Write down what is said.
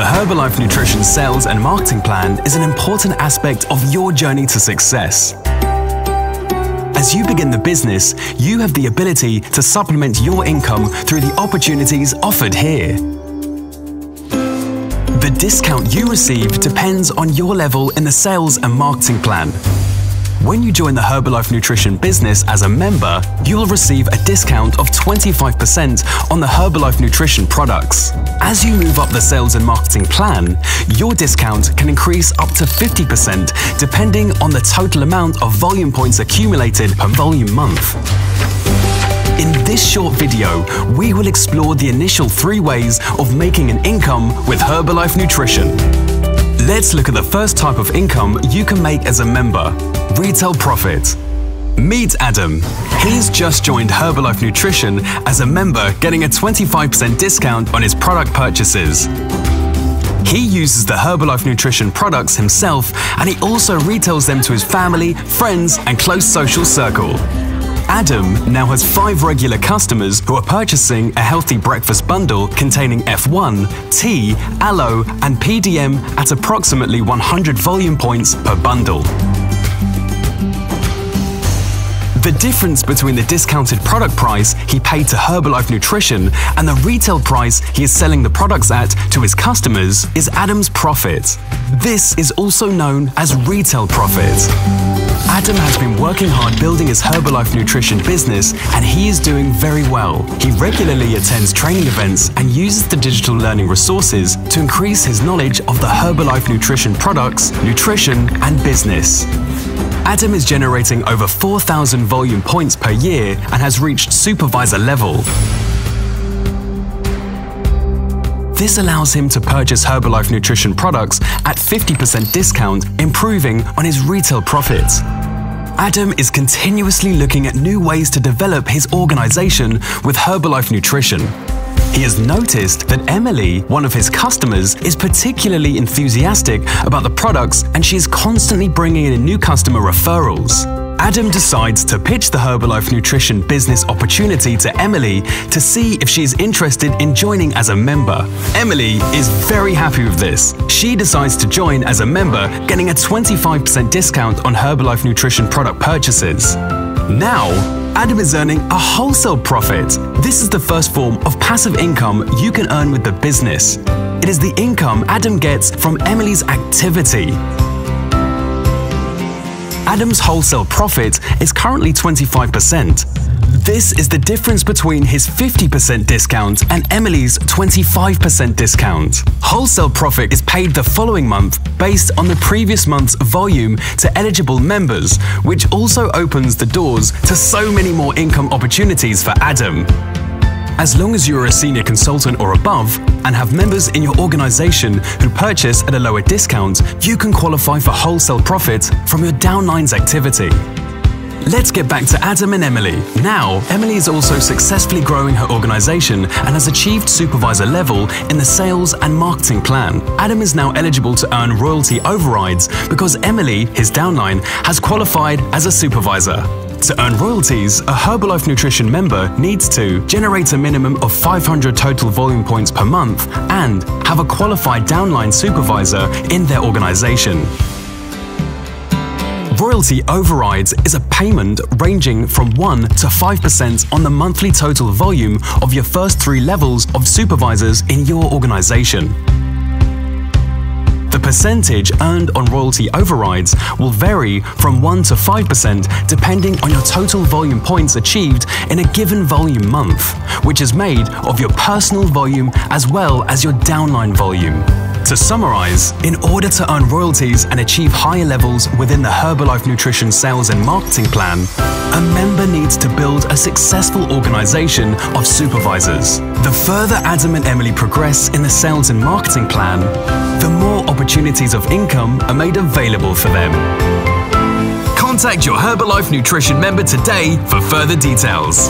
The Herbalife Nutrition sales and marketing plan is an important aspect of your journey to success. As you begin the business, you have the ability to supplement your income through the opportunities offered here. The discount you receive depends on your level in the sales and marketing plan. When you join the Herbalife Nutrition business as a member, you'll receive a discount of 25% on the Herbalife Nutrition products. As you move up the sales and marketing plan, your discount can increase up to 50% depending on the total amount of volume points accumulated per volume month. In this short video, we will explore the initial three ways of making an income with Herbalife Nutrition. Let's look at the first type of income you can make as a member, retail profit. Meet Adam. He's just joined Herbalife Nutrition as a member getting a 25% discount on his product purchases. He uses the Herbalife Nutrition products himself and he also retails them to his family, friends and close social circle. Adam now has five regular customers who are purchasing a healthy breakfast bundle containing F1, tea, aloe, and PDM at approximately 100 volume points per bundle. The difference between the discounted product price he paid to Herbalife Nutrition and the retail price he is selling the products at to his customers is Adam's profit. This is also known as retail profit. Adam has been working hard building his Herbalife Nutrition business and he is doing very well. He regularly attends training events and uses the digital learning resources to increase his knowledge of the Herbalife Nutrition products, nutrition, and business. Adam is generating over 4,000 volume points per year and has reached supervisor level. This allows him to purchase Herbalife Nutrition products at 50% discount, improving on his retail profits. Adam is continuously looking at new ways to develop his organization with Herbalife Nutrition. He has noticed that Emily, one of his customers, is particularly enthusiastic about the products and she is constantly bringing in new customer referrals. Adam decides to pitch the Herbalife Nutrition business opportunity to Emily to see if she is interested in joining as a member. Emily is very happy with this. She decides to join as a member, getting a 25% discount on Herbalife Nutrition product purchases. Now, Adam is earning a wholesale profit. This is the first form of passive income you can earn with the business. It is the income Adam gets from Emily's activity. Adam's wholesale profit is currently 25%. This is the difference between his 50% discount and Emily's 25% discount. Wholesale profit is paid the following month based on the previous month's volume to eligible members, which also opens the doors to so many more income opportunities for Adam. As long as you are a senior consultant or above and have members in your organization who purchase at a lower discount, you can qualify for wholesale profit from your downlines activity. Let's get back to Adam and Emily. Now, Emily is also successfully growing her organization and has achieved supervisor level in the sales and marketing plan. Adam is now eligible to earn royalty overrides because Emily, his downline, has qualified as a supervisor. To earn royalties, a Herbalife Nutrition member needs to generate a minimum of 500 total volume points per month and have a qualified downline supervisor in their organization. Royalty overrides is a payment ranging from 1 to 5% on the monthly total volume of your first three levels of supervisors in your organization. Percentage earned on royalty overrides will vary from 1 to 5% depending on your total volume points achieved in a given volume month, which is made of your personal volume as well as your downline volume. To summarize, in order to earn royalties and achieve higher levels within the Herbalife Nutrition sales and marketing plan, a member needs to build a successful organization of supervisors. The further Adam and Emily progress in the sales and marketing plan, the more opportunities of income are made available for them. Contact your Herbalife Nutrition member today for further details.